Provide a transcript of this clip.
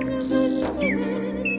思念。